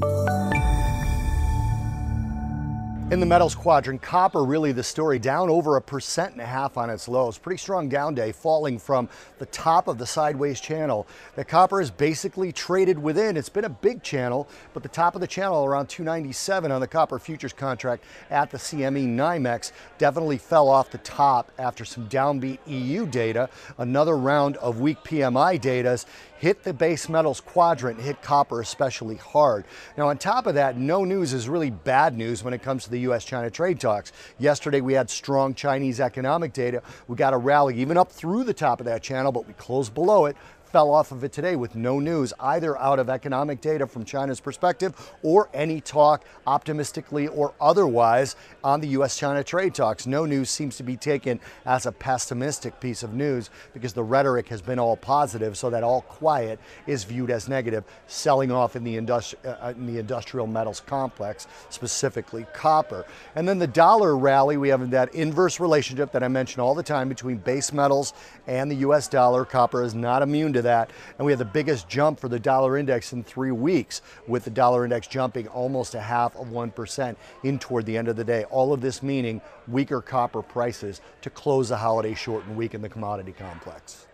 Thank you. In the metals quadrant, copper really the story, down over a percent and a half on its lows. Pretty strong down day, falling from the top of the sideways channel. The copper is basically traded within. It's been a big channel, but the top of the channel around 297 on the copper futures contract at the CME NYMEX definitely fell off the top after some downbeat EU data. Another round of weak PMI data hit the base metals quadrant, hit copper especially hard. Now on top of that, no news is really bad news when it comes to the the U.S.-China trade talks. Yesterday, we had strong Chinese economic data. We got a rally even up through the top of that channel, but we closed below it fell off of it today with no news either out of economic data from China's perspective or any talk optimistically or otherwise on the US China trade talks. No news seems to be taken as a pessimistic piece of news because the rhetoric has been all positive so that all quiet is viewed as negative, selling off in the, industri- uh, in the industrial metals complex, specifically copper. And then the dollar rally, we have that inverse relationship that I mention all the time between base metals and the US dollar. Copper is not immune to that. And we had the biggest jump for the dollar index in three weeks, with the dollar index jumping almost a half of 1% in toward the end of the day. All of this meaning weaker copper prices to close the holiday shortened week in the commodity complex.